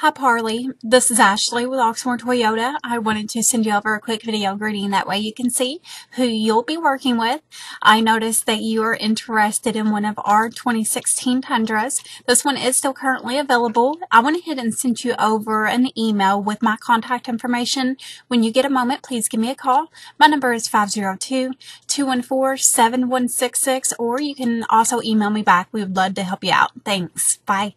Hi Parley, this is Ashley with Oxmoor Toyota. I wanted to send you over a quick video greeting that way you can see who you'll be working with. I noticed that you are interested in one of our 2016 Tundras. This one is still currently available. I went ahead and sent you over an email with my contact information. When you get a moment, please give me a call. My number is 502-214-7166 or you can also email me back. We would love to help you out. Thanks. Bye.